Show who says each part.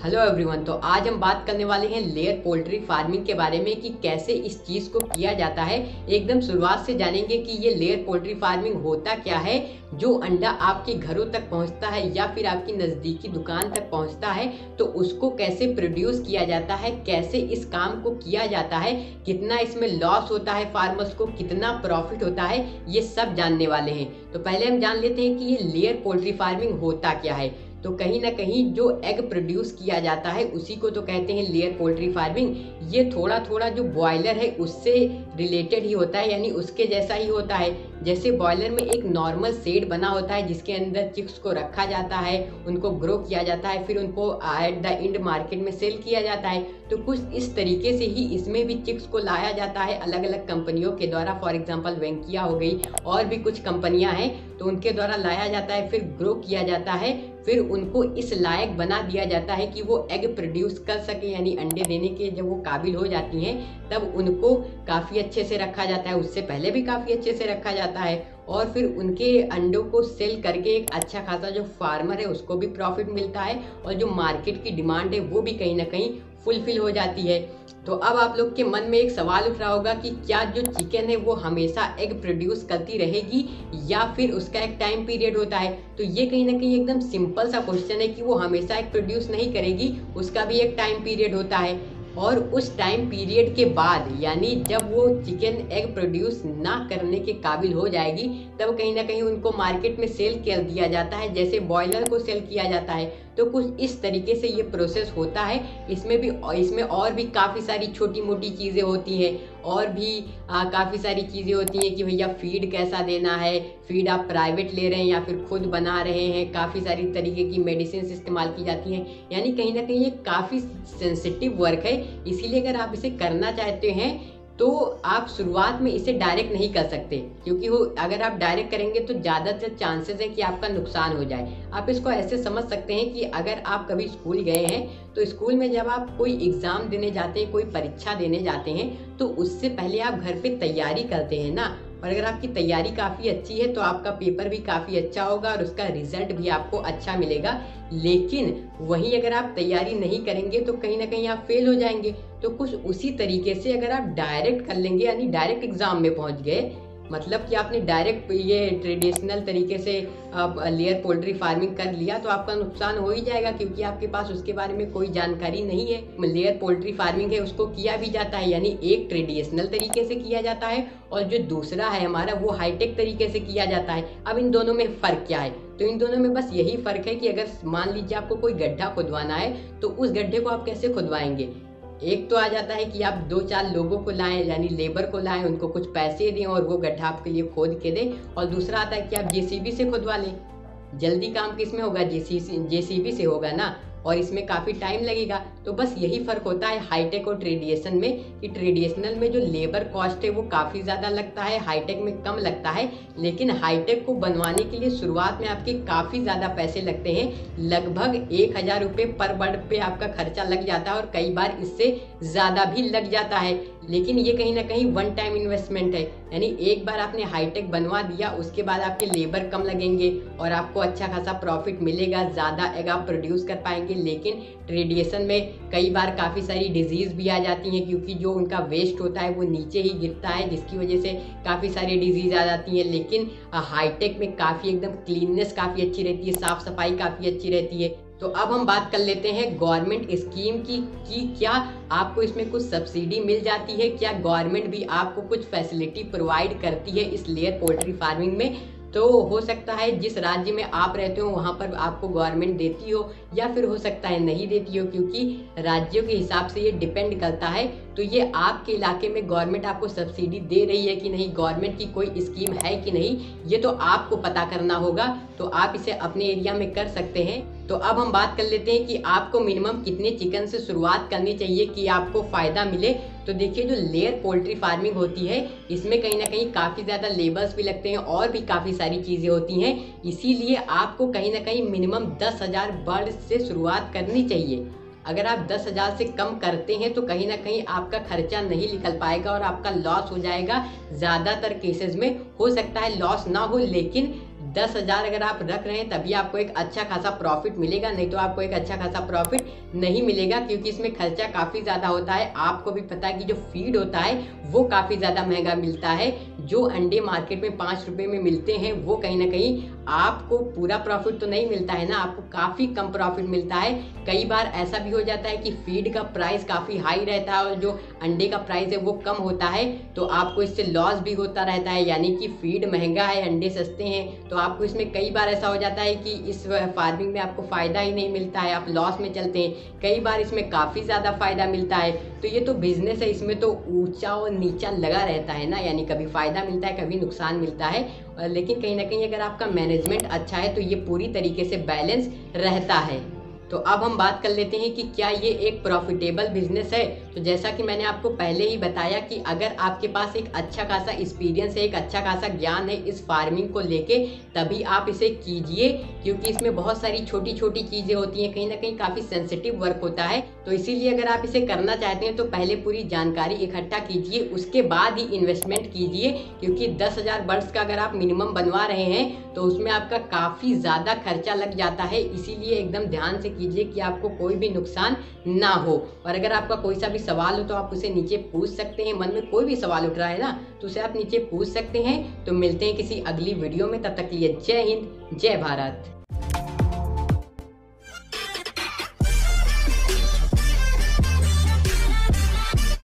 Speaker 1: Hello everyone तो आज हम बात करने वाले हैं लेयर पोल्ट्री फ़ार्मिंग के बारे में कि कैसे इस चीज़ को किया जाता है। एकदम शुरुआत से जानेंगे कि ये लेयर पोल्ट्री फ़ार्मिंग होता क्या है, जो अंडा आपके घरों तक पहुँचता है या फिर आपकी नज़दीकी दुकान तक पहुँचता है तो उसको कैसे प्रोड्यूस किया जाता है, कैसे इस काम को किया जाता है, कितना इसमें लॉस होता है फार्मर्स को, कितना प्रॉफिट होता है, ये सब जानने वाले हैं। तो पहले हम जान लेते हैं कि ये लेयर पोल्ट्री फ़ार्मिंग होता क्या है। तो कहीं ना कहीं जो एग प्रोड्यूस किया जाता है, उसी को तो कहते हैं लेयर पोल्ट्री फ़ार्मिंग ये थोड़ा थोड़ा जो बॉयलर है, उससे रिलेटेड ही होता है, यानी उसके जैसा ही होता है। जैसे बॉयलर में एक नॉर्मल सेड बना होता है, जिसके अंदर चिक्स को रखा जाता है, उनको ग्रो किया जाता है, फिर उनको एट द एंड मार्केट में सेल किया जाता है। तो कुछ इस तरीके से ही इसमें भी चिक्स को लाया जाता है अलग अलग कंपनियों के द्वारा। फॉर एग्ज़ाम्पल वेंकिया हो गई, और भी कुछ कंपनियाँ हैं तो उनके द्वारा लाया जाता है, फिर ग्रो किया जाता है। फिर उनको इस लायक बना दिया जाता है कि वो एग प्रोड्यूस कर सके, यानी अंडे देने के जब वो काबिल हो जाती हैं, तब उनको काफ़ी अच्छे से रखा जाता है। उससे पहले भी काफ़ी अच्छे से रखा जाता है। और फिर उनके अंडों को सेल करके एक अच्छा खासा जो फार्मर है, उसको भी प्रॉफिट मिलता है और जो मार्केट की डिमांड है, वो भी कहीं ना कहीं फुलफिल हो जाती है। तो अब आप लोग के मन में एक सवाल उठ रहा होगा कि क्या जो चिकन है, वो हमेशा एग प्रोड्यूस करती रहेगी या फिर उसका एक टाइम पीरियड होता है? तो ये कहीं ना कहीं एकदम सिंपल सा क्वेश्चन है कि वो हमेशा एग प्रोड्यूस नहीं करेगी, उसका भी एक टाइम पीरियड होता है। और उस टाइम पीरियड के बाद, यानी जब वो चिकन एग प्रोड्यूस ना करने के काबिल हो जाएगी, तब कहीं ना कहीं उनको मार्केट में सेल कर दिया जाता है, जैसे बॉयलर को सेल किया जाता है। तो कुछ इस तरीके से ये प्रोसेस होता है। इसमें भी, इसमें और भी काफ़ी सारी छोटी मोटी चीज़ें होती हैं। और भी काफ़ी सारी चीज़ें होती हैं कि भैया फ़ीड कैसा देना है? फ़ीड आप प्राइवेट ले रहे हैं या फिर खुद बना रहे हैं? काफ़ी सारी तरीके की मेडिसिन इस्तेमाल की जाती हैं। यानी कहीं ना कहीं ये काफ़ी सेंसिटिव वर्क है। इसीलिए अगर आप इसे करना चाहते हैं तो आप शुरुआत में इसे डायरेक्ट नहीं कर सकते, क्योंकि वो अगर आप डायरेक्ट करेंगे तो ज़्यादातर चांसेस है कि आपका नुकसान हो जाए। आप इसको ऐसे समझ सकते हैं कि अगर आप कभी स्कूल गए हैं तो स्कूल में जब आप कोई एग्ज़ाम देने जाते हैं, कोई परीक्षा देने जाते हैं तो उससे पहले आप घर पे तैयारी करते हैं ना। और अगर आपकी तैयारी काफ़ी अच्छी है तो आपका पेपर भी काफ़ी अच्छा होगा और उसका रिज़ल्ट भी आपको अच्छा मिलेगा। लेकिन वहीं अगर आप तैयारी नहीं करेंगे तो कहीं ना कहीं आप फेल हो जाएँगे। तो कुछ उसी तरीके से अगर आप डायरेक्ट कर लेंगे, यानी डायरेक्ट एग्ज़ाम में पहुँच गए मतलब कि आपने डायरेक्ट ये ट्रेडिशनल तरीके से, आप लेयर पोल्ट्री फ़ार्मिंग कर लिया तो आपका नुकसान हो ही जाएगा, क्योंकि आपके पास उसके बारे में कोई जानकारी नहीं है। लेयर पोल्ट्री फ़ार्मिंग है, उसको किया भी जाता है, यानी एक ट्रेडिशनल तरीके से किया जाता है, और जो दूसरा है हमारा, वो हाईटेक तरीके से किया जाता है। अब इन दोनों में फ़र्क क्या है? तो इन दोनों में बस यही फ़र्क है कि अगर मान लीजिए आपको कोई गड्ढा खुदवाना है तो उस गड्ढे को आप कैसे खुदवाएँगे? एक तो आ जाता है कि आप दो चार लोगों को लाएँ, यानी लेबर को लाएँ, उनको कुछ पैसे दें और वो गड्ढा आपके लिए खोद के दें। और दूसरा आता है कि आप जेसीबी से खुदवा लें। जल्दी काम किसमें होगा जेसी जेसीबी से होगा ना? और इसमें काफ़ी टाइम लगेगा। तो बस यही फ़र्क होता है हाईटेक और ट्रेडिएशन में कि ट्रेडिएशनल में जो लेबर कॉस्ट है वो काफ़ी ज़्यादा लगता है हाईटेक में कम लगता है। लेकिन हाईटेक को बनवाने के लिए शुरुआत में आपके काफ़ी ज़्यादा पैसे लगते हैं। लगभग एक हज़ार रुपये पर बर्ड पे आपका खर्चा लग जाता है और कई बार इससे ज़्यादा भी लग जाता है। लेकिन ये कहीं ना कहीं वन टाइम इन्वेस्टमेंट है। यानी एक बार आपने हाईटेक बनवा दिया, उसके बाद आपके लेबर कम लगेंगे और आपको अच्छा खासा प्रॉफिट मिलेगा, ज़्यादा एग आप प्रोड्यूस कर पाएँगे। लेकिन रेडिएशन में कई बार काफ़ी सारी डिज़ीज़ भी आ जाती हैं, क्योंकि जो उनका वेस्ट होता है वो नीचे ही गिरता है, जिसकी वजह से काफ़ी सारी डिज़ीज़ आ जाती हैं। लेकिन हाईटेक में काफ़ी एकदम क्लीननेस काफ़ी अच्छी रहती है साफ़ सफ़ाई काफ़ी अच्छी रहती है। तो अब हम बात कर लेते हैं गवर्नमेंट स्कीम की, कि क्या आपको इसमें कुछ सब्सिडी मिल जाती है? क्या गवर्नमेंट भी आपको कुछ फैसिलिटी प्रोवाइड करती है इस लेयर पोल्ट्री फ़ार्मिंग में? तो हो सकता है जिस राज्य में आप रहते हो, वहाँ पर आपको गवर्नमेंट देती हो या फिर हो सकता है नहीं देती हो, क्योंकि राज्यों के हिसाब से ये डिपेंड करता है तो ये आपके इलाके में गवर्नमेंट आपको सब्सिडी दे रही है कि नहीं? गवर्नमेंट की कोई स्कीम है कि नहीं? ये तो आपको पता करना होगा। तो आप इसे अपने एरिया में कर सकते हैं। तो अब हम बात कर लेते हैं कि आपको मिनिमम कितने चिकन से शुरुआत करनी चाहिए कि आपको फ़ायदा मिले। तो देखिए, जो लेयर पोल्ट्री फ़ार्मिंग होती है, इसमें कहीं ना कहीं काफ़ी ज़्यादा लेबर्स भी लगते हैं और भी काफ़ी सारी चीज़ें होती हैं। इसीलिए आपको कहीं ना कहीं मिनिमम दस हज़ार बर्ड से शुरुआत करनी चाहिए। अगर आप दस हज़ार से कम करते हैं तो कहीं ना कहीं आपका खर्चा नहीं निकल पाएगा और आपका लॉस हो जाएगा। ज़्यादातर केसेस में हो सकता है लॉस ना हो, लेकिन दस हज़ार अगर आप रख रहे हैं, तभी आपको एक अच्छा खासा प्रॉफिट मिलेगा, नहीं तो आपको एक अच्छा खासा प्रॉफिट नहीं मिलेगा, क्योंकि इसमें खर्चा काफ़ी ज़्यादा होता है। आपको भी पता है कि जो फ़ीड होता है, वो काफ़ी ज़्यादा महँगा मिलता है। जो अंडे मार्केट में पाँच रुपये में मिलते हैं, वो कहीं ना कहीं आपको पूरा प्रॉफिट तो नहीं मिलता है ना, आपको काफ़ी कम प्रॉफिट मिलता है। कई बार ऐसा भी हो जाता है कि फ़ीड का प्राइस काफ़ी हाई रहता है और जो अंडे का प्राइस है, वो कम होता है तो आपको इससे लॉस भी होता रहता है। यानी कि फ़ीड महँगा है, अंडे सस्ते हैं तो आपको इसमें कई बार ऐसा हो जाता है कि इस फ़ार्मिंग में आपको फ़ायदा ही नहीं मिलता है, आप लॉस में चलते हैं, कई बार इसमें काफ़ी ज़्यादा फ़ायदा मिलता है। तो ये तो बिज़नेस है, इसमें तो ऊँचा और नीचा लगा रहता है ना, यानी कभी फ़ायदा मिलता है, कभी नुकसान मिलता है, लेकिन कहीं ना कहीं अगर आपका मैनेजमेंट अच्छा है तो ये पूरी तरीके से बैलेंस रहता है। तो अब हम बात कर लेते हैं कि क्या ये एक प्रॉफिटेबल बिज़नेस है? तो जैसा कि मैंने आपको पहले ही बताया कि अगर आपके पास एक अच्छा खासा एक्सपीरियंस है, एक अच्छा खासा ज्ञान है इस फ़ार्मिंग को लेके, तभी आप इसे कीजिए, क्योंकि इसमें बहुत सारी छोटी छोटी चीज़ें होती हैं, कहीं ना कहीं काफ़ी सेंसिटिव वर्क होता है। तो इसीलिए अगर आप इसे करना चाहते हैं तो पहले पूरी जानकारी इकट्ठा कीजिए, उसके बाद ही इन्वेस्टमेंट कीजिए, क्योंकि दस हज़ार का अगर आप मिनिमम बनवा रहे हैं तो उसमें आपका काफ़ी ज़्यादा खर्चा लग जाता है। इसीलिए एकदम ध्यान से कीजिए कि आपको कोई भी नुकसान ना हो। और अगर आपका कोई सा भी सवाल हो तो आप उसे नीचे पूछ सकते हैं। मन में कोई भी सवाल उठ रहा है ना तो उसे आप नीचे पूछ सकते हैं। तो मिलते हैं किसी अगली वीडियो में। तब तक लिए जय हिंद, जय भारत।